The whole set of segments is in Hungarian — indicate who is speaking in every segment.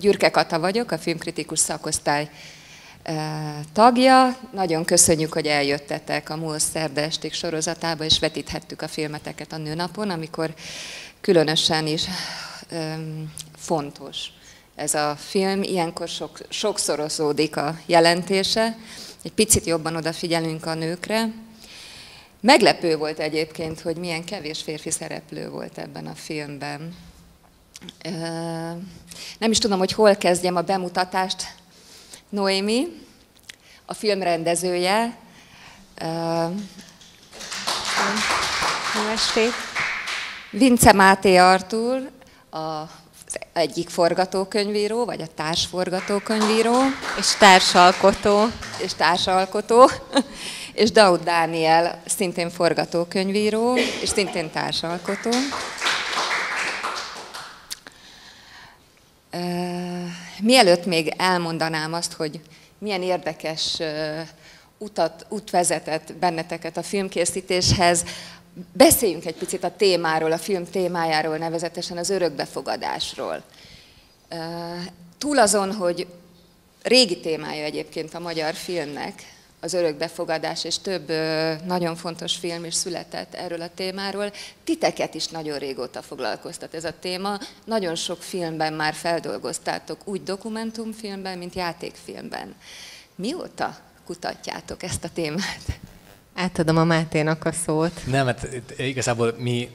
Speaker 1: Gyürke Kata vagyok, a filmkritikus szakosztály tagja. Nagyon köszönjük, hogy eljöttetek a múlt szerda esték sorozatába, és vetíthettük a filmeteket a nőnapon, amikor különösen is fontos ez a film. Ilyenkor sok, sokszorozódik a jelentése. Egy picit jobban odafigyelünk a nőkre. Meglepő volt egyébként, hogy milyen kevés férfi szereplő volt ebben a filmben. Nem is tudom, hogy hol kezdjem a bemutatást. Noémi, a film rendezője. Jó estét! Vince Máté Artur, a egyik forgatókönyvíró, vagy a társforgatókönyvíró.
Speaker 2: És társalkotó.
Speaker 1: És társalkotó. És Daud Dániel, szintén forgatókönyvíró, és szintén társalkotó. Mielőtt még elmondanám azt, hogy milyen érdekes utat, út vezetett benneteket a filmkészítéshez, beszéljünk egy picit a témáról, a film témájáról, nevezetesen az örökbefogadásról. Túl azon, hogy régi témája egyébként a magyar filmnek, az örökbefogadás, és több nagyon fontos film is született erről a témáról. Titeket is nagyon régóta foglalkoztat ez a téma. Nagyon sok filmben már feldolgoztátok, úgy dokumentumfilmben, mint játékfilmben. Mióta kutatjátok ezt a témát?
Speaker 2: Átadom a Máténak a szót.
Speaker 3: Nem, mert igazából mi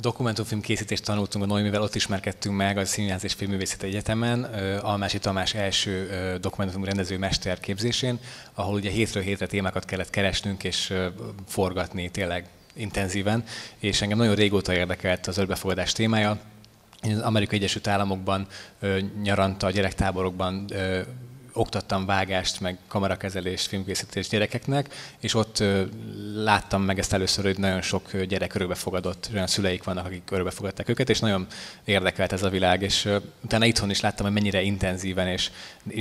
Speaker 3: dokumentumfilm készítést tanultunk a Noémivel, ott ismerkedtünk meg a Színház és Filmművészeti Egyetemen, Almási Tamás első dokumentumfilm rendező mesterképzésén, ahol ugye hétről hétre témákat kellett keresnünk és forgatni tényleg intenzíven, és engem nagyon régóta érdekelt az örbefogadás témája. Én az Amerikai Egyesült Államokban nyaranta a gyerektáborokban oktattam vágást, meg kamerakezelést, filmkészítést gyerekeknek, és ott láttam meg ezt először, hogy nagyon sok gyerek örökbe fogadott, olyan szüleik vannak, akik örökbe fogadták őket, és nagyon érdekelt ez a világ, és utána itthon is láttam, hogy mennyire intenzíven és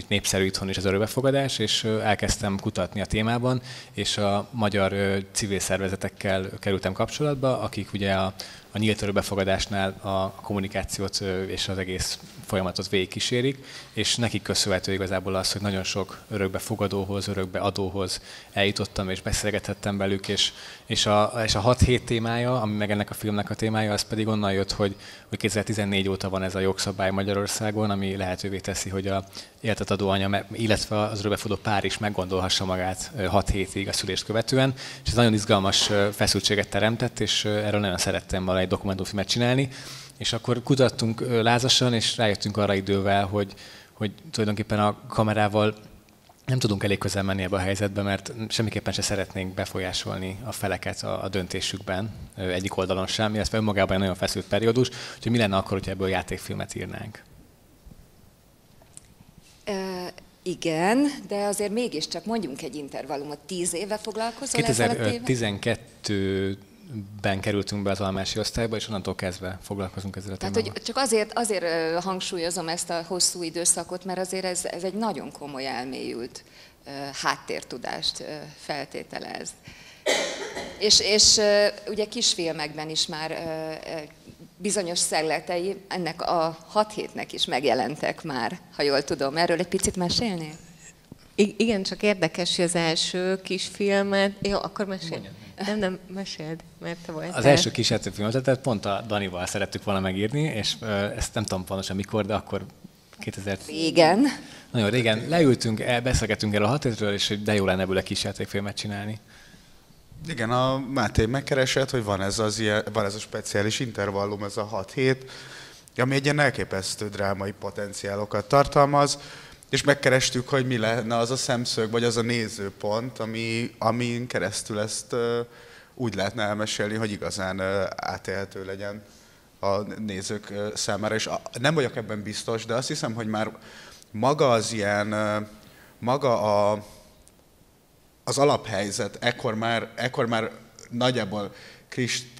Speaker 3: népszerű itthon is az örökbefogadás, és elkezdtem kutatni a témában, és a magyar civil szervezetekkel kerültem kapcsolatba, akik ugye a a nyílt örökbefogadásnál a kommunikációt és az egész folyamatot végigkísérik, és nekik köszönhető igazából az, hogy nagyon sok örökbefogadóhoz, örökbeadóhoz eljutottam és beszélgethettem velük, és, és a, és a 6-7 témája, ami meg ennek a filmnek a témája, az pedig onnan jött, hogy, hogy 2014 óta van ez a jogszabály Magyarországon, ami lehetővé teszi, hogy a életet adó anya, illetve az örökbefogadó pár is meggondolhassa magát 6 hétig a szülést követően, és ez nagyon izgalmas feszültséget teremtett, és erről nagyon szerettem volna egy dokumentumfilmet csinálni, és akkor kutattunk lázasan, és rájöttünk arra idővel, hogy, hogy tulajdonképpen a kamerával nem tudunk elég közel menni ebbe a helyzetbe, mert semmiképpen se szeretnénk befolyásolni a feleket a, a döntésükben, egyik oldalon sem, illetve önmagában egy nagyon feszült periódus, hogy mi lenne akkor, hogyha ebből játékfilmet írnánk?
Speaker 1: Uh, igen, de azért mégiscsak mondjunk egy intervallumot. Tíz éve foglalkozol
Speaker 3: 2012 ben kerültünk be az almási osztályba, és onnantól kezdve foglalkozunk ezzel a
Speaker 1: Tehát, témával. hogy csak azért, azért hangsúlyozom ezt a hosszú időszakot, mert azért ez, ez egy nagyon komoly elmélyült háttértudást feltételez. És, és ugye kisfilmekben is már bizonyos szegletei ennek a hat hétnek is megjelentek már, ha jól tudom. Erről egy picit mesélnél?
Speaker 2: igen, csak érdekes, hogy az első kisfilmet... Jó, akkor mesélj. Nem, nem, meséld, mert te voltál.
Speaker 3: Az első kísérletfilmet, tehát pont a Danival szerettük volna megírni, és ezt nem tudom pontosan mikor, de akkor 2000...
Speaker 1: Régen.
Speaker 3: Nagyon régen. Leültünk, el, beszélgettünk erről a hatétről, és hogy de jó lenne ebből egy kísérletfilmet csinálni.
Speaker 4: Igen, a Máté megkeresett, hogy van ez, az ilyen, van ez a speciális intervallum, ez a 6 hét, ami egy ilyen elképesztő drámai potenciálokat tartalmaz, és megkerestük, hogy mi lenne az a szemszög, vagy az a nézőpont, ami, amin keresztül ezt úgy lehetne elmesélni, hogy igazán átélhető legyen a nézők számára. És nem vagyok ebben biztos, de azt hiszem, hogy már maga az ilyen, maga a, az alaphelyzet, ekkor már, ekkor már nagyjából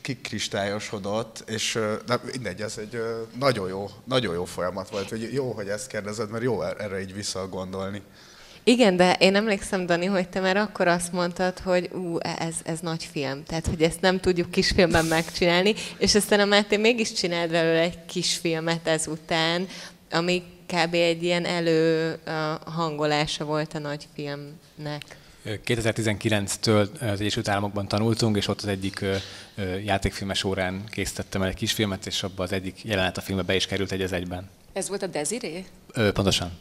Speaker 4: kikristályosodott, és de mindegy, ez egy nagyon jó, nagyon jó folyamat volt, hogy jó, hogy ezt kérdezed, mert jó erre így visszagondolni.
Speaker 2: Igen, de én emlékszem, Dani, hogy te már akkor azt mondtad, hogy ú, ez, ez nagy film, tehát hogy ezt nem tudjuk kisfilmben megcsinálni, és aztán a Máté mégis csinált belőle egy kisfilmet ezután, ami kb. egy ilyen elő hangolása volt a nagy filmnek.
Speaker 3: 2019-től az Egyesült Államokban tanultunk, és ott az egyik játékfilmes órán készítettem el egy kisfilmet, és abban az egyik jelenet a filmbe be is került egy az egyben.
Speaker 1: Ez volt a Desiré?
Speaker 3: Ö, pontosan.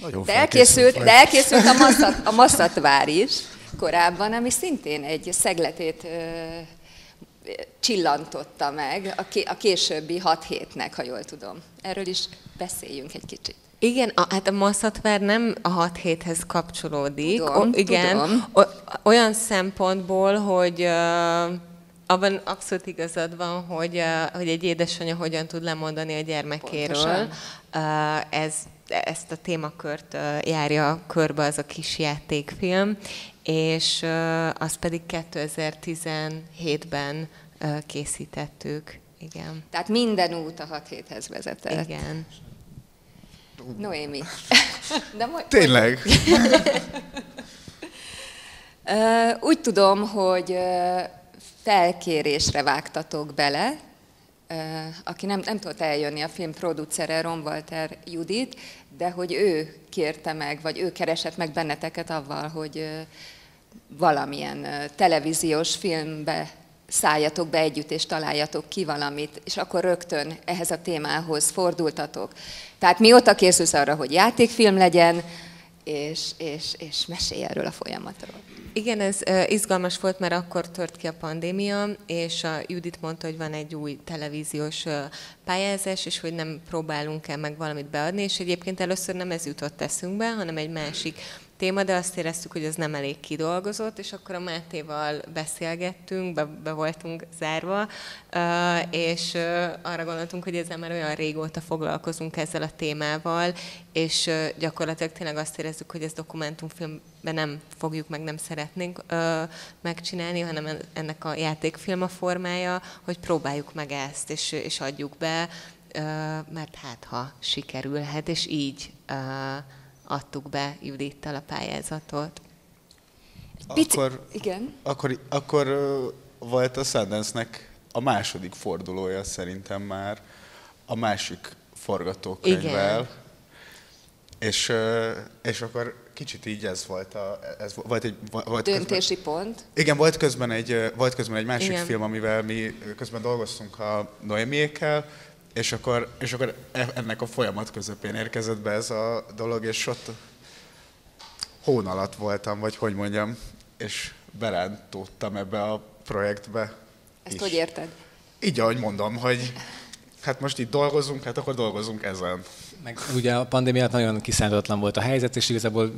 Speaker 1: Nagyon de elkészült, de elkészült a, masszat, a Masszatvár is korábban, ami szintén egy szegletét ö, csillantotta meg a, a későbbi hat hétnek, ha jól tudom. Erről is beszéljünk egy kicsit.
Speaker 2: Igen, a, hát a masszatver nem a hat héthez kapcsolódik.
Speaker 1: Tudom,
Speaker 2: o, igen,
Speaker 1: tudom.
Speaker 2: O, olyan szempontból, hogy uh, abban abszolút igazad van, hogy, uh, hogy egy édesanyja hogyan tud lemondani a gyermekéről. Uh, ez ezt a témakört uh, járja körbe az a kis játékfilm, és uh, azt pedig 2017-ben uh, készítettük. Igen.
Speaker 1: Tehát minden út a hat héthez vezetett.
Speaker 2: Igen.
Speaker 1: Noémi. De majd,
Speaker 4: Tényleg?
Speaker 1: Úgy tudom, hogy felkérésre vágtatok bele, aki nem, nem tudott eljönni, a film producere Ron Walter Judit, de hogy ő kérte meg, vagy ő keresett meg benneteket avval, hogy valamilyen televíziós filmbe szálljatok be együtt, és találjatok ki valamit, és akkor rögtön ehhez a témához fordultatok. Tehát mióta készülsz arra, hogy játékfilm legyen, és, és, és mesélj erről a folyamatról.
Speaker 2: Igen, ez izgalmas volt, mert akkor tört ki a pandémia, és a Judit mondta, hogy van egy új televíziós pályázás, és hogy nem próbálunk el meg valamit beadni, és egyébként először nem ez jutott eszünkbe, hanem egy másik téma, de azt éreztük, hogy ez nem elég kidolgozott, és akkor a Mátéval beszélgettünk, be, be voltunk zárva, és arra gondoltunk, hogy ezzel már olyan régóta foglalkozunk ezzel a témával, és gyakorlatilag tényleg azt érezzük, hogy ez dokumentumfilmben nem fogjuk meg, nem szeretnénk megcsinálni, hanem ennek a játékfilm a formája, hogy próbáljuk meg ezt, és, és adjuk be, mert hát ha sikerülhet, és így adtuk be Judittal a pályázatot.
Speaker 1: Pici...
Speaker 4: Akkor,
Speaker 1: Igen.
Speaker 4: Akkor, akkor volt a Sundance-nek a második fordulója szerintem már a másik forgatókönyvvel.
Speaker 2: Igen.
Speaker 4: És, és akkor kicsit így ez volt a... Ez volt egy, volt
Speaker 1: Döntési
Speaker 4: közben,
Speaker 1: pont.
Speaker 4: Igen, volt közben egy, volt közben egy másik
Speaker 2: Igen.
Speaker 4: film, amivel mi közben dolgoztunk a Noémiékkel, és akkor, és akkor e- ennek a folyamat közepén érkezett be ez a dolog, és ott hón alatt voltam, vagy hogy mondjam, és berántottam ebbe a projektbe.
Speaker 1: Ezt
Speaker 4: is.
Speaker 1: hogy érted?
Speaker 4: Így, ahogy mondom, hogy hát most itt dolgozunk, hát akkor dolgozunk ezen.
Speaker 3: Meg ugye a pandémia miatt nagyon kiszámítatlan volt a helyzet, és igazából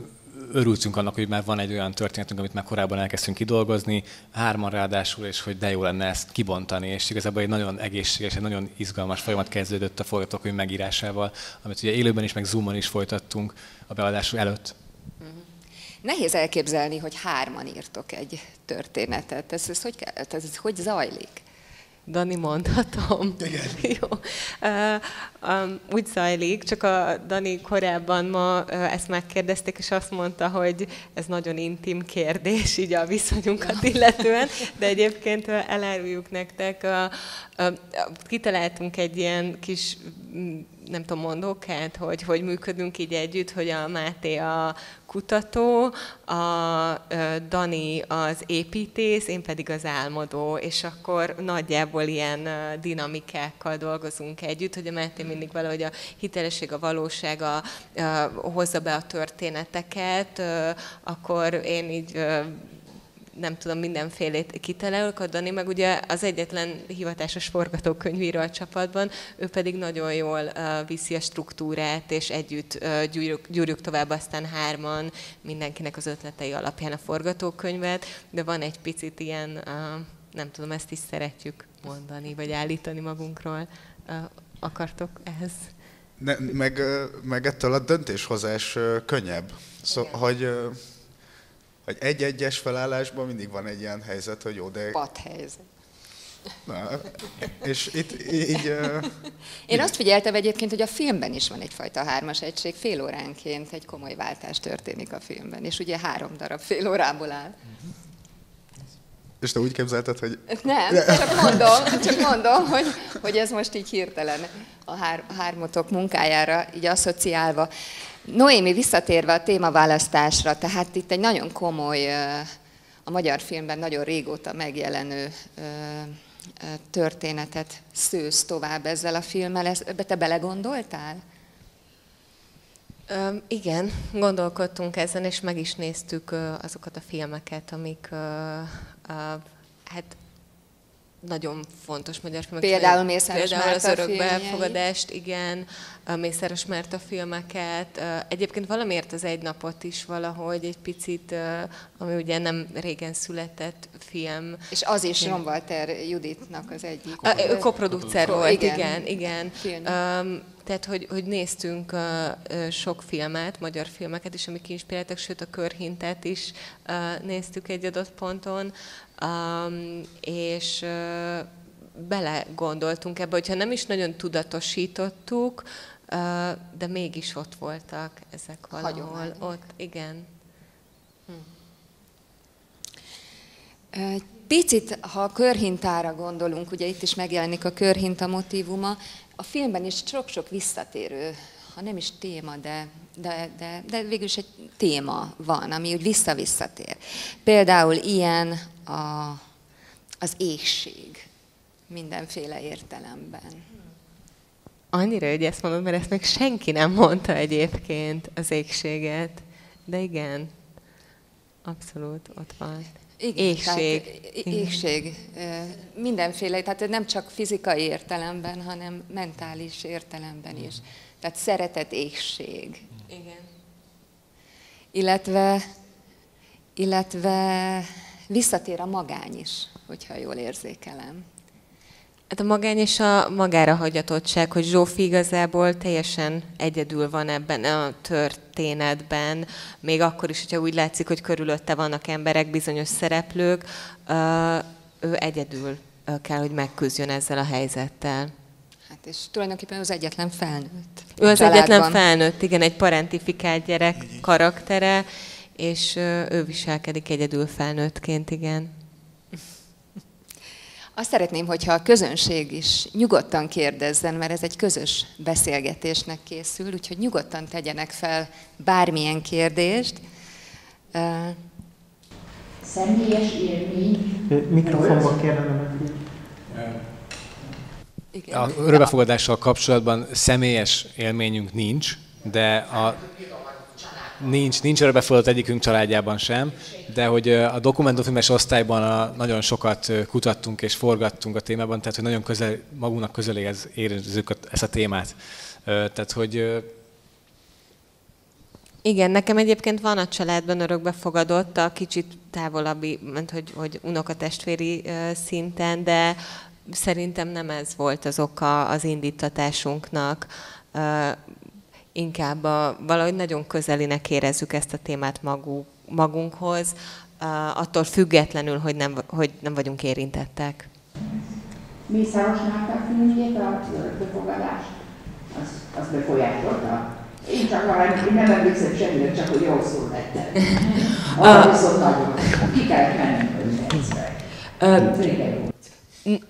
Speaker 3: örültünk annak, hogy már van egy olyan történetünk, amit már korábban elkezdtünk kidolgozni, hárman ráadásul, és hogy de jó lenne ezt kibontani, és igazából egy nagyon egészséges, egy nagyon izgalmas folyamat kezdődött a forgatókönyv megírásával, amit ugye élőben is, meg Zoomon is folytattunk a beadás előtt.
Speaker 1: Nehéz elképzelni, hogy hárman írtok egy történetet. Ez, ez, hogy, ez, ez hogy zajlik?
Speaker 2: Dani, mondhatom?
Speaker 4: Igen.
Speaker 2: Jó. Úgy zajlik, csak a Dani korábban ma ezt megkérdezték, és azt mondta, hogy ez nagyon intim kérdés, így a viszonyunkat illetően, de egyébként eláruljuk nektek, uh, kitaláltunk egy ilyen kis nem tudom, mondókát, hogy hogy működünk így együtt, hogy a Máté a kutató, a Dani az építész, én pedig az álmodó, és akkor nagyjából ilyen dinamikákkal dolgozunk együtt, hogy a Máté mindig valahogy a hitelesség, a valóság a, hozza be a történeteket, akkor én így nem tudom, mindenfélét kitelelök, a Dani meg ugye az egyetlen hivatásos forgatókönyvíró a csapatban, ő pedig nagyon jól uh, viszi a struktúrát, és együtt uh, gyúrjuk, gyúrjuk tovább aztán hárman mindenkinek az ötletei alapján a forgatókönyvet, de van egy picit ilyen, uh, nem tudom, ezt is szeretjük mondani, vagy állítani magunkról. Uh, akartok ehhez?
Speaker 4: Ne, meg, meg ettől a döntéshozás könnyebb. Szó,
Speaker 1: Igen.
Speaker 4: hogy, hogy egy-egyes felállásban mindig van egy ilyen helyzet, hogy jó, de...
Speaker 1: Padhelyzet.
Speaker 4: Na, és itt így...
Speaker 1: Én azt figyeltem egyébként, hogy a filmben is van egyfajta hármas egység, fél óránként egy komoly váltás történik a filmben, és ugye három darab fél órából áll.
Speaker 4: És te úgy képzelted, hogy...
Speaker 1: Nem, csak mondom, csak mondom, hogy, hogy ez most így hirtelen a hár, hármotok munkájára így asszociálva. Noémi visszatérve a témaválasztásra, tehát itt egy nagyon komoly, a magyar filmben nagyon régóta megjelenő történetet szősz tovább ezzel a filmmel. Ebbe te belegondoltál?
Speaker 2: Um, igen, gondolkodtunk ezen, és meg is néztük azokat a filmeket, amik hát nagyon fontos magyar filmek.
Speaker 1: Például Mészáros
Speaker 2: Például
Speaker 1: Márta
Speaker 2: az örökbefogadást, igen, a Mészáros Márta filmeket. Egyébként valamiért az egy napot is valahogy egy picit, ami ugye nem régen született film.
Speaker 1: És az is Ron Walter Juditnak az egyik.
Speaker 2: Ő koproducer volt, igen, igen.
Speaker 1: igen.
Speaker 2: Um, tehát, hogy, hogy néztünk uh, sok filmet, magyar filmeket is, amik inspiráltak, sőt a körhintet is uh, néztük egy adott ponton, um, és uh, bele gondoltunk ebbe, hogyha nem is nagyon tudatosítottuk, uh, de mégis ott voltak ezek valahol. Hagyományok. Ott, igen. Hm.
Speaker 1: Picit, ha a körhintára gondolunk, ugye itt is megjelenik a körhinta motivuma, a filmben is sok-sok visszatérő, ha nem is téma, de, de, de, de végül is egy téma van, ami úgy vissza-visszatér. Például ilyen a, az égség mindenféle értelemben.
Speaker 2: Annyira, hogy ezt mondod, mert ezt még senki nem mondta egyébként, az égséget. De igen, abszolút ott van.
Speaker 1: Igen, égség. Tehát, égség. Mindenféle, tehát nem csak fizikai értelemben, hanem mentális értelemben is. Tehát szeretet, égség.
Speaker 2: Igen.
Speaker 1: Illetve, illetve visszatér a magány is, hogyha jól érzékelem.
Speaker 2: Hát a magány és a magára hagyatottság, hogy Zsófi igazából teljesen egyedül van ebben a történetben, még akkor is, hogyha úgy látszik, hogy körülötte vannak emberek, bizonyos szereplők, ő egyedül kell, hogy megküzdjön ezzel a helyzettel.
Speaker 1: Hát és tulajdonképpen az egyetlen felnőtt.
Speaker 2: Ő az családban. egyetlen felnőtt, igen, egy parentifikált gyerek karaktere, és ő viselkedik egyedül felnőttként, igen.
Speaker 1: Azt szeretném, hogyha a közönség is nyugodtan kérdezzen, mert ez egy közös beszélgetésnek készül, úgyhogy nyugodtan tegyenek fel bármilyen kérdést.
Speaker 5: Személyes élmény.
Speaker 6: Mikrofonba kérdezem.
Speaker 3: Igen. A örökbefogadással kapcsolatban személyes élményünk nincs, de a Nincs, nincs örökbefogadott egyikünk családjában sem, de hogy a dokumentumfilmes osztályban a, nagyon sokat kutattunk és forgattunk a témában, tehát hogy nagyon közel, magunknak közeléhez érezzük ezt a témát. Tehát, hogy
Speaker 2: igen, nekem egyébként van a családban örökbefogadott, a kicsit távolabbi, mert hogy, hogy unokatestvéri szinten, de szerintem nem ez volt az oka az indítatásunknak inkább a, valahogy nagyon közelinek érezzük ezt a témát maguk, magunkhoz, attól függetlenül, hogy nem, hogy nem vagyunk érintettek.
Speaker 5: Mészáros Márta filmjét, a befogadást, az, az befolyásolta? Én csak arra, nem emlékszem semmire, csak hogy jól szól nektek. Arra viszont nagyon. Ki kell menni, hogy.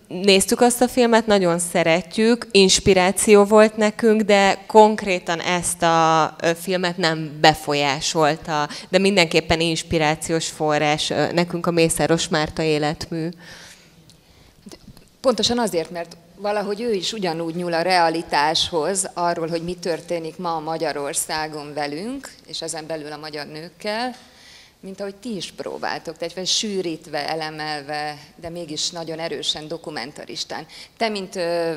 Speaker 2: Néztük azt a filmet, nagyon szeretjük, inspiráció volt nekünk, de konkrétan ezt a filmet nem befolyásolta, de mindenképpen inspirációs forrás nekünk a Mészáros Márta életmű.
Speaker 1: Pontosan azért, mert valahogy ő is ugyanúgy nyúl a realitáshoz, arról, hogy mi történik ma Magyarországon velünk, és ezen belül a magyar nőkkel, mint ahogy ti is próbáltok, tehát sűrítve, elemelve, de mégis nagyon erősen dokumentaristán. Te, mint ö,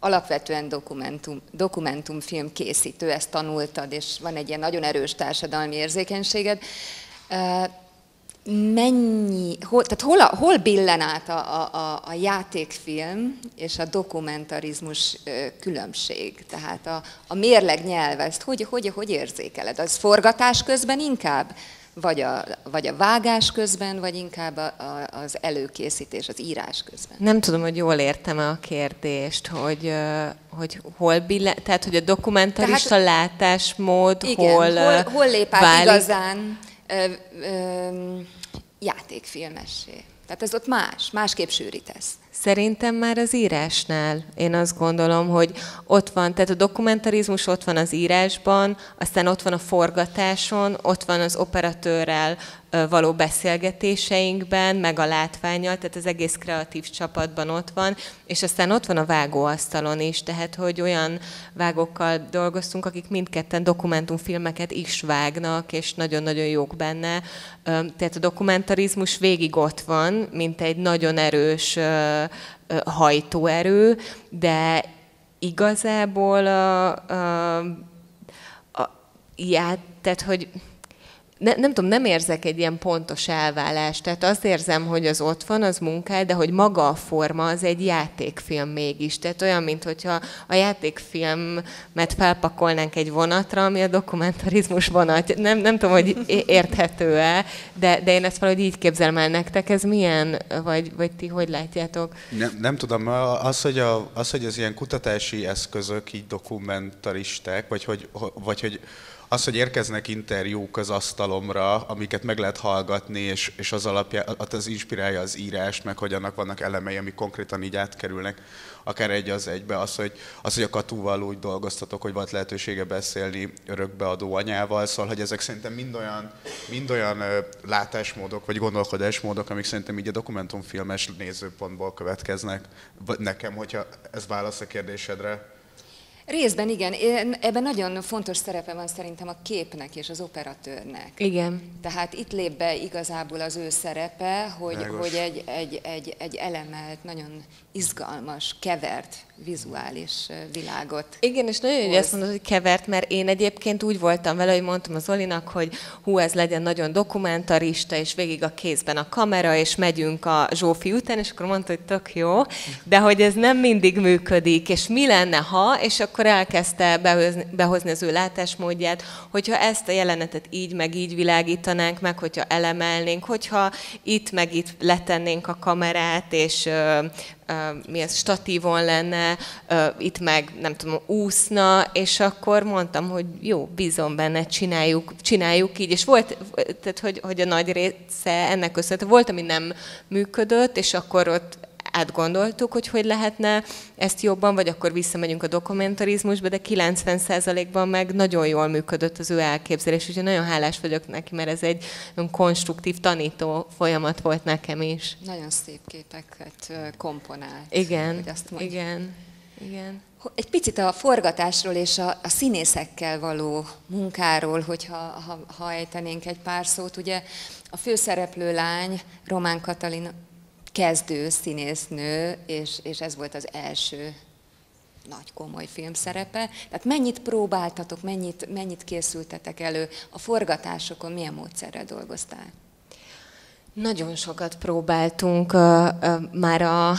Speaker 1: alapvetően dokumentum, dokumentumfilm készítő, ezt tanultad, és van egy ilyen nagyon erős társadalmi érzékenységed. Mennyi, hol, tehát hol, a, hol billen át a, a, a játékfilm és a dokumentarizmus különbség? Tehát a, a mérleg nyelv, ezt hogy, hogy, hogy érzékeled? Az forgatás közben inkább? Vagy a, vagy a vágás közben, vagy inkább a, a, az előkészítés, az írás közben?
Speaker 2: Nem tudom, hogy jól értem a kérdést, hogy, hogy hol bille, tehát hogy a dokumentarista tehát, látásmód,
Speaker 1: igen,
Speaker 2: hol,
Speaker 1: hol, hol lép át válik? igazán ö, ö, játékfilmessé? Tehát ez ott más, másképp sűrítesz.
Speaker 2: Szerintem már az írásnál. Én azt gondolom, hogy ott van, tehát a dokumentarizmus ott van az írásban, aztán ott van a forgatáson, ott van az operatőrrel való beszélgetéseinkben, meg a látványal, tehát az egész kreatív csapatban ott van, és aztán ott van a vágóasztalon is, tehát hogy olyan vágókkal dolgoztunk, akik mindketten dokumentumfilmeket is vágnak, és nagyon-nagyon jók benne. Tehát a dokumentarizmus végig ott van, mint egy nagyon erős hajtóerő, de igazából a, a, a, já, tehát hogy ne, nem tudom, nem érzek egy ilyen pontos elválást. Tehát azt érzem, hogy az ott van, az munkáj, de hogy maga a forma az egy játékfilm mégis. Tehát olyan, mint hogyha a játékfilmet felpakolnánk egy vonatra, ami a dokumentarizmus vonat. Nem, nem tudom, hogy érthető-e, de, de én ezt valahogy így képzelem el nektek. Ez milyen, vagy, vagy ti hogy látjátok?
Speaker 4: Nem, nem tudom, az hogy, a, az, hogy az ilyen kutatási eszközök így dokumentaristák, vagy hogy, vagy hogy az, hogy érkeznek interjúk az asztalomra, amiket meg lehet hallgatni, és, és az alapja, az inspirálja az írást, meg hogy annak vannak elemei, amik konkrétan így átkerülnek, akár egy az egybe, az, hogy, az, hogy a katúval úgy dolgoztatok, hogy volt lehetősége beszélni örökbeadó anyával, szóval, hogy ezek szerintem mind olyan, mind olyan látásmódok, vagy gondolkodásmódok, amik szerintem így a dokumentumfilmes nézőpontból következnek. Nekem, hogyha ez válasz a kérdésedre.
Speaker 1: Részben igen. Ebben nagyon fontos szerepe van szerintem a képnek és az operatőrnek.
Speaker 2: Igen.
Speaker 1: Tehát itt lép be igazából az ő szerepe, hogy, hogy egy, egy, egy, egy elemelt, nagyon izgalmas, kevert vizuális világot.
Speaker 2: Igen, és nagyon jó, azt mondod, hogy kevert, mert én egyébként úgy voltam vele, hogy mondtam az Olinak, hogy hú, ez legyen nagyon dokumentarista, és végig a kézben a kamera, és megyünk a Zsófi után, és akkor mondta, hogy tök jó, de hogy ez nem mindig működik, és mi lenne, ha, és akkor elkezdte behozni, behozni az ő látásmódját, hogyha ezt a jelenetet így meg így világítanánk meg, hogyha elemelnénk, hogyha itt meg itt letennénk a kamerát, és mi ez statívon lenne, itt meg nem tudom, úszna, és akkor mondtam, hogy jó, bízom benne, csináljuk, csináljuk így, és volt, tehát hogy, hogy a nagy része ennek köszönhető. Volt, ami nem működött, és akkor ott átgondoltuk, hogy hogy lehetne ezt jobban, vagy akkor visszamegyünk a dokumentarizmusba, de 90%-ban meg nagyon jól működött az ő elképzelés, úgyhogy nagyon hálás vagyok neki, mert ez egy konstruktív tanító folyamat volt nekem is.
Speaker 1: Nagyon szép képeket komponált.
Speaker 2: Igen, azt igen, igen.
Speaker 1: Egy picit a forgatásról és a, a színészekkel való munkáról, hogyha ha, ha ejtenénk egy pár szót. Ugye a főszereplő lány, Román Katalin kezdő színésznő, és, és ez volt az első nagy komoly filmszerepe. Tehát mennyit próbáltatok, mennyit, mennyit készültetek elő, a forgatásokon milyen módszerrel dolgoztál?
Speaker 2: Nagyon sokat próbáltunk már a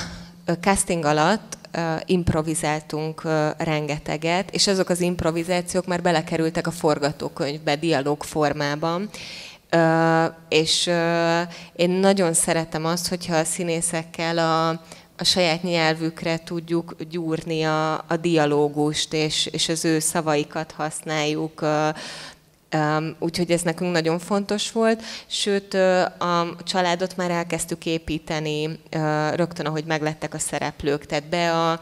Speaker 2: casting alatt, improvizáltunk rengeteget, és azok az improvizációk már belekerültek a forgatókönyvbe, dialóg formában, és én nagyon szeretem azt, hogyha a színészekkel a, a saját nyelvükre tudjuk gyúrni a, a dialógust, és, és az ő szavaikat használjuk, úgyhogy ez nekünk nagyon fontos volt, sőt a családot már elkezdtük építeni rögtön, ahogy meglettek a szereplők, tehát be a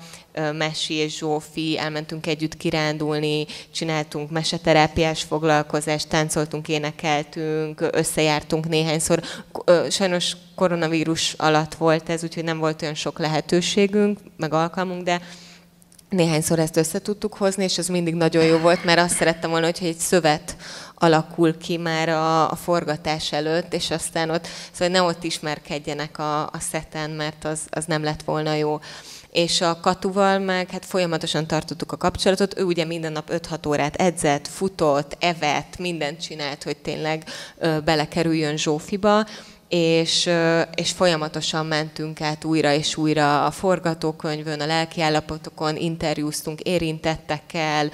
Speaker 2: Messi és Zsófi, elmentünk együtt kirándulni, csináltunk meseterápiás foglalkozást, táncoltunk, énekeltünk, összejártunk néhányszor. Sajnos koronavírus alatt volt ez, úgyhogy nem volt olyan sok lehetőségünk, meg alkalmunk, de néhányszor ezt össze tudtuk hozni, és ez mindig nagyon jó volt, mert azt szerettem volna, hogyha egy szövet alakul ki már a, a forgatás előtt, és aztán ott, szóval ne ott ismerkedjenek a, a szeten, mert az, az nem lett volna jó és a Katuval meg hát folyamatosan tartottuk a kapcsolatot. Ő ugye minden nap 5-6 órát edzett, futott, evett, mindent csinált, hogy tényleg ö, belekerüljön Zsófiba, és, és folyamatosan mentünk át újra és újra a forgatókönyvön, a lelkiállapotokon, interjúztunk érintettekkel,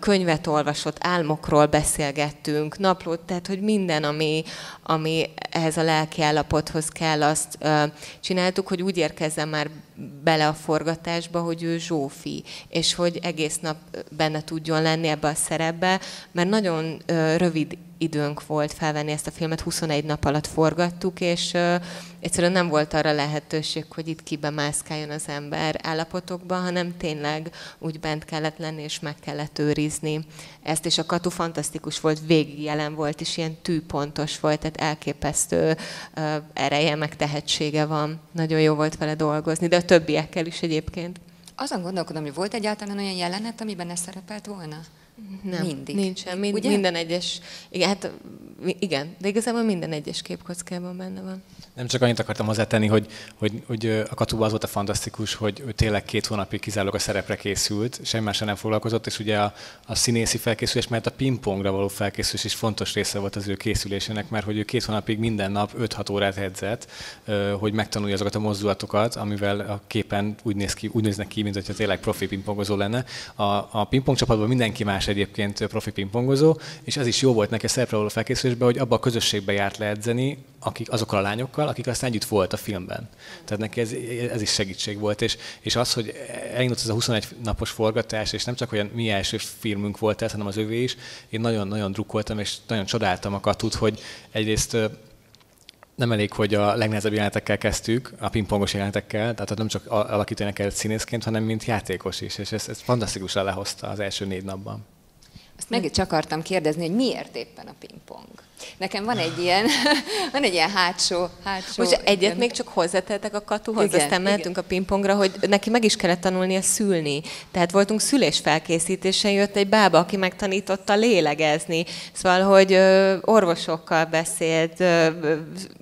Speaker 2: könyvet olvasott, álmokról beszélgettünk, naplót, tehát hogy minden, ami, ami ehhez a lelkiállapothoz kell, azt csináltuk, hogy úgy érkezzen már bele a forgatásba, hogy ő Zsófi, és hogy egész nap benne tudjon lenni ebbe a szerepbe, mert nagyon rövid időnk volt felvenni ezt a filmet, 21 nap alatt forgattuk, és uh, egyszerűen nem volt arra lehetőség, hogy itt kibe mászkáljon az ember állapotokban, hanem tényleg úgy bent kellett lenni, és meg kellett őrizni ezt, és a katu fantasztikus volt, végig jelen volt, és ilyen tűpontos volt, tehát elképesztő uh, ereje, meg tehetsége van. Nagyon jó volt vele dolgozni, de a többiekkel is egyébként.
Speaker 1: Azon gondolkodom, hogy volt egyáltalán olyan jelenet, amiben ez szerepelt volna?
Speaker 2: Nem, Mindig. nincsen. Mind, minden egyes, igen, hát igen, de igazából minden egyes képkockában benne van.
Speaker 3: Nem csak annyit akartam hozzátenni, hogy, hogy, hogy a Katuba az volt a fantasztikus, hogy ő tényleg két hónapig kizárólag a szerepre készült, semmi mással nem foglalkozott, és ugye a, a színészi felkészülés, mert a pingpongra való felkészülés is fontos része volt az ő készülésének, mert hogy ő két hónapig minden nap 5-6 órát edzett, hogy megtanulja azokat a mozdulatokat, amivel a képen úgy, néz ki, úgy néznek ki, mint hogyha tényleg profi pingpongozó lenne. A, a pingpong csapatban mindenki más egyébként profi pingpongozó, és ez is jó volt neki a szerepre való felkészülésben, hogy abba a közösségbe járt le edzeni, akik, azokkal a lányokkal, akik aztán együtt volt a filmben. Tehát neki ez, ez is segítség volt, és, és az, hogy elindult ez a 21 napos forgatás, és nem csak olyan mi első filmünk volt ez, hanem az övé is, én nagyon-nagyon drukkoltam, és nagyon csodáltam a katut, hogy egyrészt nem elég, hogy a legnehezebb jelenetekkel kezdtük, a pingpongos jelenetekkel, tehát nem csak alakítani kell színészként, hanem mint játékos is, és ezt, ezt fantasztikusan lehozta az első négy napban.
Speaker 1: Azt meg csak akartam kérdezni, hogy miért éppen a pingpong? Nekem van egy ilyen, van egy ilyen hátsó... hátsó
Speaker 2: Most egyet igen. még csak hozzátettek a katuhoz, igen, aztán mehetünk a pingpongra, hogy neki meg is kellett tanulnia szülni. Tehát voltunk szülésfelkészítésen, jött egy bába, aki megtanította lélegezni. Szóval, hogy ö, orvosokkal beszélt, ö,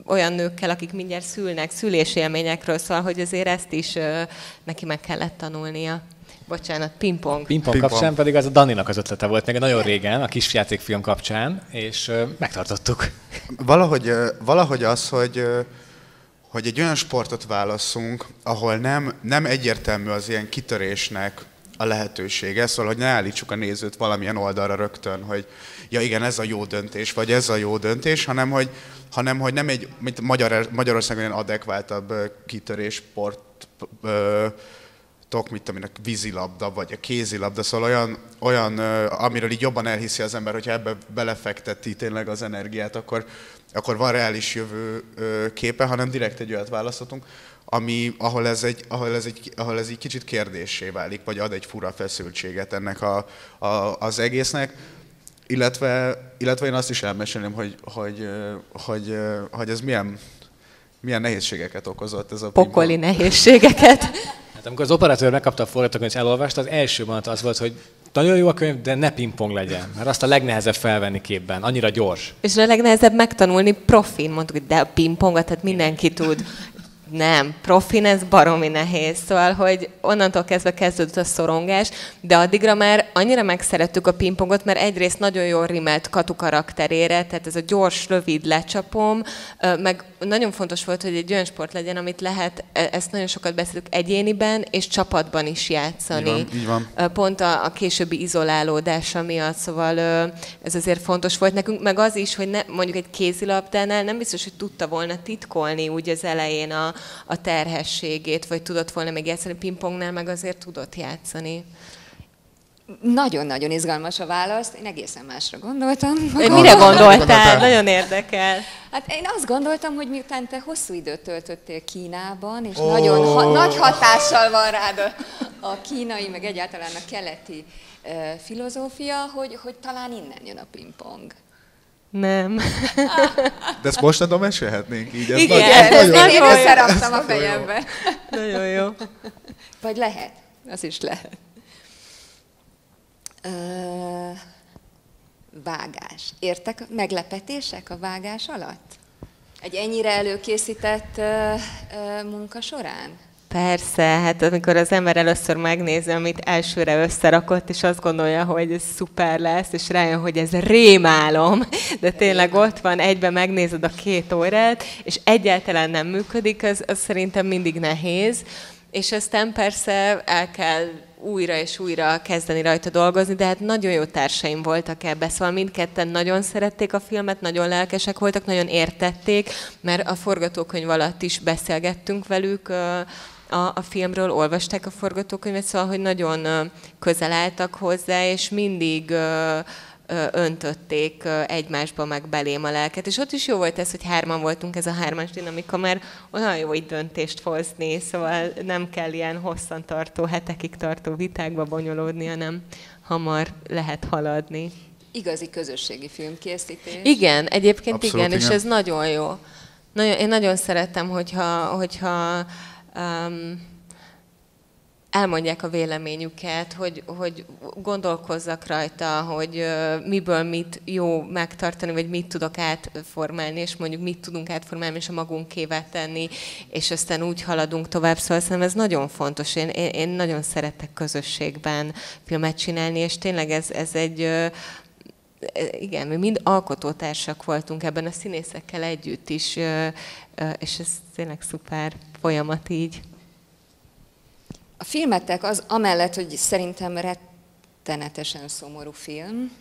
Speaker 2: olyan nőkkel, akik mindjárt szülnek, szülésélményekről, szóval, hogy azért ezt is ö, neki meg kellett tanulnia. Bocsánat, pingpong.
Speaker 3: Pingpong kapcsán pedig az a Daninak az ötlete volt még nagyon régen, a kisjátékfilm kapcsán, és uh, megtartottuk.
Speaker 4: Valahogy, valahogy az, hogy hogy egy olyan sportot válaszunk, ahol nem, nem egyértelmű az ilyen kitörésnek a lehetősége, szóval, hogy ne állítsuk a nézőt valamilyen oldalra rögtön, hogy ja igen, ez a jó döntés, vagy ez a jó döntés, hanem hogy, hanem, hogy nem egy, mint Magyar, Magyarországon ilyen adekváltabb kitörés sport tok, mint aminek vízilabda, vagy a kézilabda, szóval olyan, olyan, amiről így jobban elhiszi az ember, hogyha ebbe belefekteti tényleg az energiát, akkor, akkor van reális jövő képe, hanem direkt egy olyat választhatunk, ami, ahol, ez egy, ahol, ez egy, ahol ez egy kicsit kérdésé válik, vagy ad egy fura feszültséget ennek a, a, az egésznek. Illetve, illetve én azt is elmesélném, hogy, hogy, hogy, hogy ez milyen, milyen nehézségeket okozott ez a
Speaker 2: Pokoli nehézségeket.
Speaker 3: Hát amikor az operatőr megkapta a forgatókönyvet és elolvasta, az első mondat az volt, hogy nagyon jó a könyv, de ne pingpong legyen, mert azt a legnehezebb felvenni képben, annyira gyors.
Speaker 2: És a legnehezebb megtanulni profin, mondtuk, de a pingpongot, tehát mindenki tud. Nem, profin ez baromi nehéz, szóval, hogy onnantól kezdve kezdődött a szorongás, de addigra már annyira megszerettük a pingpongot, mert egyrészt nagyon jól rimelt Katu karakterére, tehát ez a gyors, rövid lecsapom, meg nagyon fontos volt, hogy egy olyan sport legyen, amit lehet, e, ezt nagyon sokat beszélünk, egyéniben és csapatban is játszani. Így
Speaker 4: van, így van.
Speaker 2: Pont a, a későbbi izolálódása miatt, szóval ez azért fontos volt nekünk, meg az is, hogy ne, mondjuk egy kézilabdánál nem biztos, hogy tudta volna titkolni úgy az elején a, a terhességét, vagy tudott volna még játszani pingpongnál, meg azért tudott játszani.
Speaker 1: Nagyon-nagyon izgalmas a válasz. Én egészen másra gondoltam.
Speaker 2: Én mire gondoltál? Nagyon érdekel.
Speaker 1: Hát én azt gondoltam, hogy miután te hosszú időt töltöttél Kínában, és oh. nagyon ha, nagy hatással van rád a, a kínai, meg egyáltalán a keleti uh, filozófia, hogy, hogy talán innen jön a pingpong.
Speaker 2: Nem.
Speaker 4: De ezt most adom mesélhetnénk így?
Speaker 1: Ez Igen, nagy, ezt nagyon, én összeraktam a fejembe.
Speaker 2: Nagyon jó.
Speaker 1: Vagy lehet, az is lehet. Vágás. Értek meglepetések a vágás alatt? Egy ennyire előkészített munka során?
Speaker 2: Persze, hát amikor az ember először megnézi, amit elsőre összerakott, és azt gondolja, hogy ez szuper lesz, és rájön, hogy ez rémálom, de tényleg ott van, egyben megnézed a két órát, és egyáltalán nem működik, az, az szerintem mindig nehéz, és aztán persze el kell újra és újra kezdeni rajta dolgozni, de hát nagyon jó társaim voltak ebbe, szóval mindketten nagyon szerették a filmet, nagyon lelkesek voltak, nagyon értették, mert a forgatókönyv alatt is beszélgettünk velük, a, a filmről, olvasták a forgatókönyvet, szóval, hogy nagyon közel álltak hozzá, és mindig öntötték egymásba meg belém a lelket. És ott is jó volt ez, hogy hárman voltunk, ez a hármas dinamika, mert olyan jó így döntést hozni, szóval nem kell ilyen hosszan tartó, hetekig tartó vitákba bonyolódni, hanem hamar lehet haladni.
Speaker 1: Igazi közösségi filmkészítés.
Speaker 2: Igen, egyébként Abszolút, igen, igen, és ez nagyon jó. Nagyon, én nagyon szeretem, hogyha, hogyha um, elmondják a véleményüket, hogy, hogy gondolkozzak rajta, hogy miből mit jó megtartani, vagy mit tudok átformálni, és mondjuk mit tudunk átformálni, és a magunkévá tenni, és aztán úgy haladunk tovább. Szóval szerintem ez nagyon fontos. Én, én, én nagyon szeretek közösségben filmet csinálni, és tényleg ez, ez egy igen, mi mind alkotótársak voltunk ebben a színészekkel együtt is, és ez tényleg szuper folyamat így.
Speaker 1: A filmetek az amellett, hogy szerintem rettenetesen szomorú film,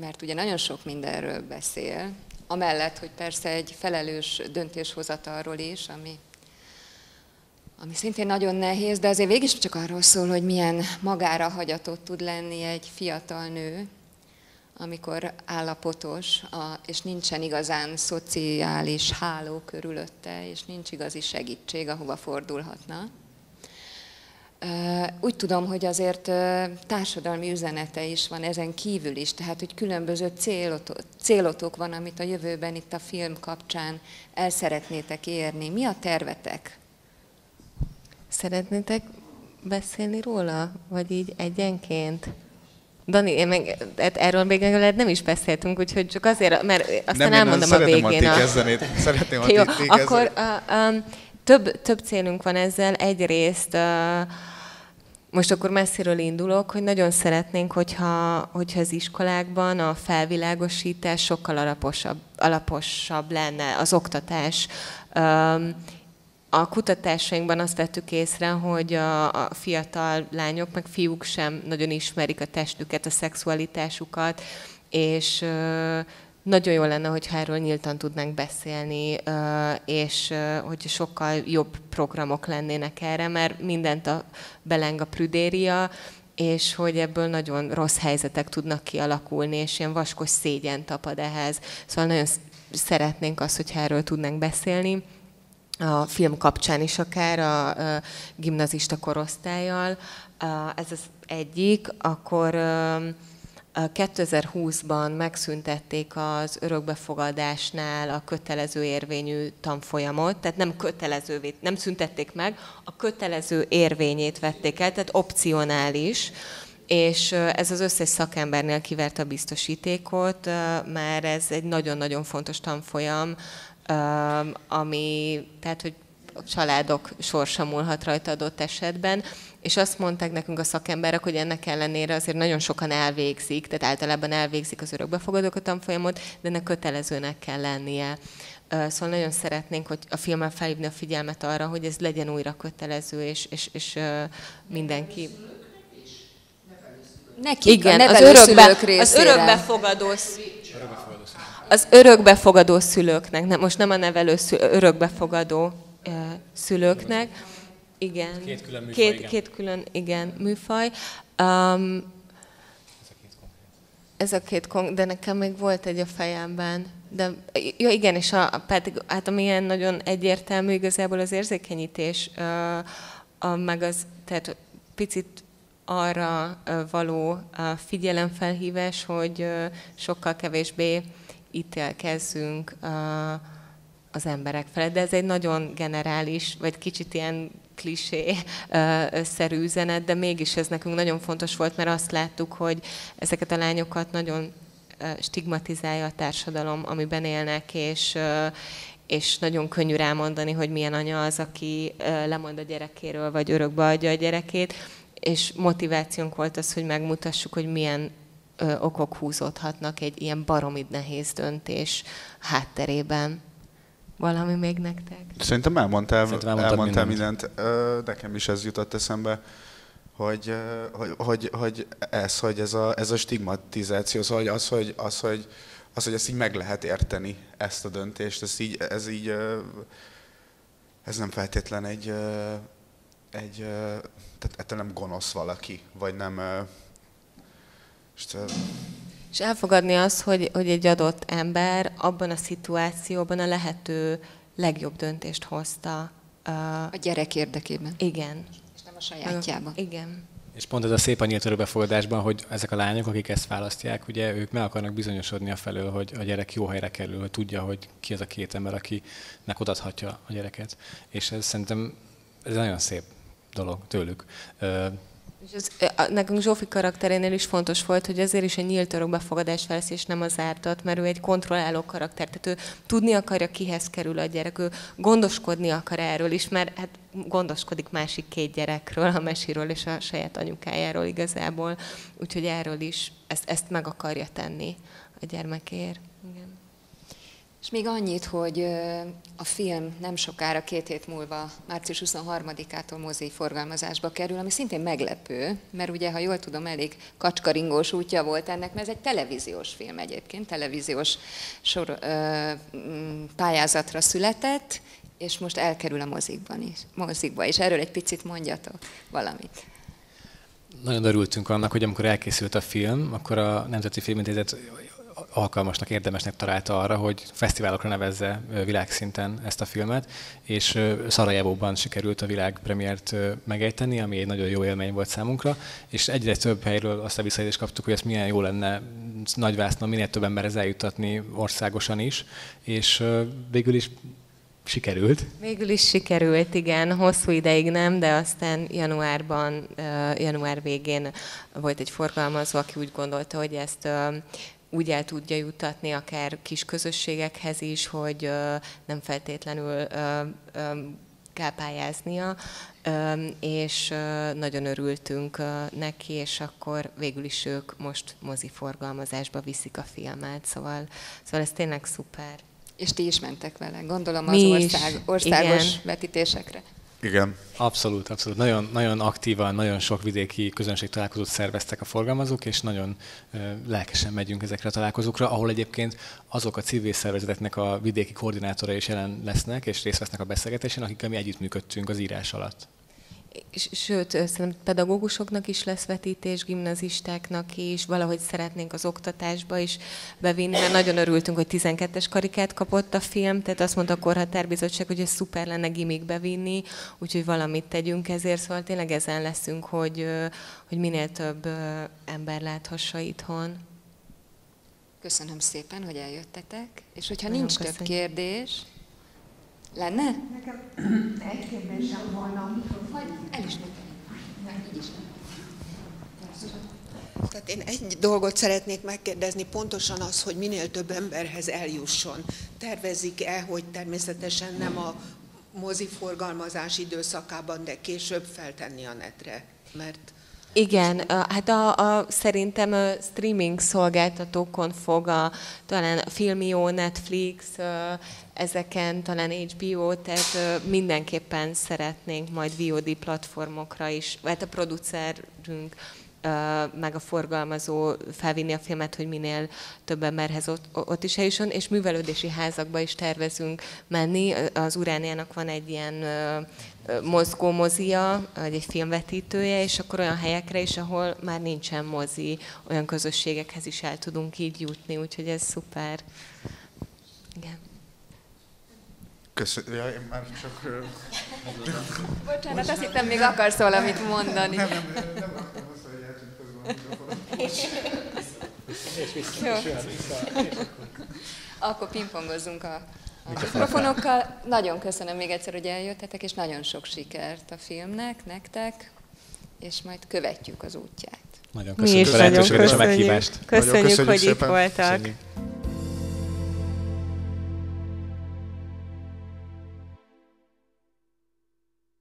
Speaker 1: mert ugye nagyon sok mindenről beszél, amellett, hogy persze egy felelős döntéshozatalról is, ami, ami szintén nagyon nehéz, de azért végig csak arról szól, hogy milyen magára hagyatott tud lenni egy fiatal nő, amikor állapotos, a, és nincsen igazán szociális háló körülötte, és nincs igazi segítség, ahova fordulhatna. Úgy tudom, hogy azért társadalmi üzenete is van ezen kívül is, tehát hogy különböző célotok, van, amit a jövőben itt a film kapcsán el szeretnétek érni. Mi a tervetek?
Speaker 2: Szeretnétek beszélni róla, vagy így egyenként? Dani, én meg, hát erről még nem is beszéltünk, úgyhogy csak azért, mert aztán nem, elmondom a végén.
Speaker 4: A... Szeretném, ha
Speaker 2: Jó, akkor a, a, több, több célunk van ezzel. Egyrészt uh, most akkor messziről indulok, hogy nagyon szeretnénk, hogyha, hogyha az iskolákban a felvilágosítás sokkal alaposabb, alaposabb lenne, az oktatás. Um, a kutatásainkban azt vettük észre, hogy a, a fiatal lányok, meg fiúk sem nagyon ismerik a testüket, a szexualitásukat, és nagyon jó lenne, hogyha erről nyíltan tudnánk beszélni, és hogy sokkal jobb programok lennének erre, mert mindent a, beleng a prüdéria, és hogy ebből nagyon rossz helyzetek tudnak kialakulni, és ilyen vaskos szégyen tapad ehhez. Szóval nagyon szeretnénk azt, hogyha erről tudnánk beszélni a film kapcsán is akár, a, a gimnazista korosztályjal. Ez az egyik, akkor 2020-ban megszüntették az örökbefogadásnál a kötelező érvényű tanfolyamot, tehát nem kötelezővé, nem szüntették meg, a kötelező érvényét vették el, tehát opcionális, és ez az összes szakembernél kivert a biztosítékot, mert ez egy nagyon-nagyon fontos tanfolyam, ami, tehát hogy a családok sorsa múlhat rajta adott esetben, és azt mondták nekünk a szakemberek, hogy ennek ellenére azért nagyon sokan elvégzik, tehát általában elvégzik az örökbefogadók a tanfolyamot, de ennek kötelezőnek kell lennie. Szóval nagyon szeretnénk, hogy a filmmel felhívni a figyelmet arra, hogy ez legyen újra kötelező, és, és, és mindenki...
Speaker 1: Nekik, Igen, az, örökbe,
Speaker 2: az örökbefogadó az örökbefogadó szülőknek, nem, most nem a nevelő szülő, örökbefogadó szülőknek, igen.
Speaker 3: Két külön műfaj, két,
Speaker 2: igen. Két külön, igen, műfaj. Um, ez a két kon- de nekem még volt egy a fejemben. De, ja, igen, és a, pedig, hát ami ilyen nagyon egyértelmű igazából az érzékenyítés, uh, a, meg az, tehát picit arra való uh, figyelemfelhívás, hogy sokkal kevésbé ítélkezzünk az emberek felett, de ez egy nagyon generális, vagy kicsit ilyen klisé-szerű üzenet, de mégis ez nekünk nagyon fontos volt, mert azt láttuk, hogy ezeket a lányokat nagyon stigmatizálja a társadalom, amiben élnek, és, és nagyon könnyű rámondani, hogy milyen anya az, aki lemond a gyerekéről, vagy örökbe adja a gyerekét, és motivációnk volt az, hogy megmutassuk, hogy milyen okok húzódhatnak egy ilyen baromid nehéz döntés hátterében. Valami még nektek?
Speaker 4: Szerintem elmondtál, Szerintem elmondtál mindent. mindent. Nekem is ez jutott eszembe, hogy, hogy, hogy, hogy ez, hogy ez a, ez a stigmatizáció, szóval hogy az, hogy, az, hogy, az, hogy ezt így meg lehet érteni, ezt a döntést, ez így, ez így, ez nem feltétlen egy, egy tehát ettől nem gonosz valaki, vagy nem, most,
Speaker 2: És elfogadni azt, hogy, hogy egy adott ember abban a szituációban a lehető legjobb döntést hozta.
Speaker 1: A gyerek érdekében.
Speaker 2: Igen.
Speaker 1: És nem a sajátjában.
Speaker 2: Igen.
Speaker 3: És pont ez a szép a nyílt örökbefogadásban, hogy ezek a lányok, akik ezt választják, ugye ők meg akarnak bizonyosodni a felől, hogy a gyerek jó helyre kerül, hogy tudja, hogy ki az a két ember, akinek odathatja a gyereket. És ez szerintem ez nagyon szép dolog tőlük.
Speaker 2: És ez, nekünk Zsófi karakterénél is fontos volt, hogy azért is egy nyílt örökbefogadás vesz, és nem az ártat, mert ő egy kontrolláló karakter, tehát ő tudni akarja, kihez kerül a gyerek, ő gondoskodni akar erről is, mert hát gondoskodik másik két gyerekről, a mesiről és a saját anyukájáról igazából, úgyhogy erről is ezt, ezt meg akarja tenni a gyermekért.
Speaker 1: És még annyit, hogy a film nem sokára, két hét múlva, március 23-ától mozi forgalmazásba kerül, ami szintén meglepő, mert ugye, ha jól tudom, elég kacskaringós útja volt ennek, mert ez egy televíziós film egyébként, televíziós sor, ö, pályázatra született, és most elkerül a mozikban is, mozikba, és erről egy picit mondjatok valamit.
Speaker 3: Nagyon örültünk annak, hogy amikor elkészült a film, akkor a Nemzeti Filmintézet alkalmasnak, érdemesnek találta arra, hogy fesztiválokra nevezze világszinten ezt a filmet, és Szarajevóban sikerült a világpremiért megejteni, ami egy nagyon jó élmény volt számunkra, és egyre több helyről azt a visszajelzést kaptuk, hogy ezt milyen jó lenne nagyvásznon minél több emberhez eljutatni országosan is, és végül is Sikerült?
Speaker 2: Végül is sikerült, igen. Hosszú ideig nem, de aztán januárban, január végén volt egy forgalmazó, aki úgy gondolta, hogy ezt úgy el tudja jutatni akár kis közösségekhez is, hogy nem feltétlenül kell pályáznia, és nagyon örültünk neki, és akkor végül is ők most moziforgalmazásba viszik a filmet, szóval, szóval ez tényleg szuper.
Speaker 1: És ti is mentek vele, gondolom az ország, országos Igen. vetítésekre.
Speaker 4: Igen.
Speaker 3: Abszolút, abszolút. Nagyon, nagyon aktívan, nagyon sok vidéki közönség találkozót szerveztek a forgalmazók, és nagyon lelkesen megyünk ezekre a találkozókra, ahol egyébként azok a civil szervezeteknek a vidéki koordinátorai is jelen lesznek, és részt vesznek a beszélgetésen, akikkel mi együttműködtünk az írás alatt
Speaker 2: sőt, szerintem pedagógusoknak is lesz vetítés, gimnazistáknak is, valahogy szeretnénk az oktatásba is bevinni, mert nagyon örültünk, hogy 12-es karikát kapott a film, tehát azt mondta a Korhatárbizottság, hogy ez szuper lenne gimik bevinni, úgyhogy valamit tegyünk ezért, szóval tényleg ezen leszünk, hogy, hogy minél több ember láthassa itthon.
Speaker 1: Köszönöm szépen, hogy eljöttetek, és hogyha Nagyon nincs köszönjük. több kérdés, lenne?
Speaker 5: Nekem egy kérdésem volna.
Speaker 1: El is Így is.
Speaker 7: Tehát én egy dolgot szeretnék megkérdezni, pontosan az, hogy minél több emberhez eljusson. Tervezik-e, hogy természetesen nem a mozi forgalmazás időszakában, de később feltenni a netre? Mert
Speaker 2: igen, hát a, a, szerintem a streaming szolgáltatókon fog a, talán a Filmio, Netflix, ezeken talán HBO, tehát mindenképpen szeretnénk majd VOD platformokra is, hát a producerünk meg a forgalmazó felvinni a filmet, hogy minél több emberhez ott, ott is eljusson, és művelődési házakba is tervezünk menni. Az Urániának van egy ilyen mozgó mozia, vagy egy filmvetítője, és akkor olyan helyekre is, ahol már nincsen mozi, olyan közösségekhez is el tudunk így jutni, úgyhogy ez szuper. Igen.
Speaker 4: Köszönöm. Ja, én már csak...
Speaker 1: Bocsánat, azt hittem, még akarsz valamit mondani.
Speaker 4: Nem, nem, nem, nem És vissza,
Speaker 1: és vissza. Akkor pingpongozzunk a, a mikrofonokkal. Nagyon köszönöm még egyszer, hogy eljöttetek, és nagyon sok sikert a filmnek, nektek, és majd követjük az útját.
Speaker 3: Nagyon köszönjük a lehetőséget és a meghívást.
Speaker 2: Köszönjük, köszönjük hogy szépen. itt voltak. Köszönjük.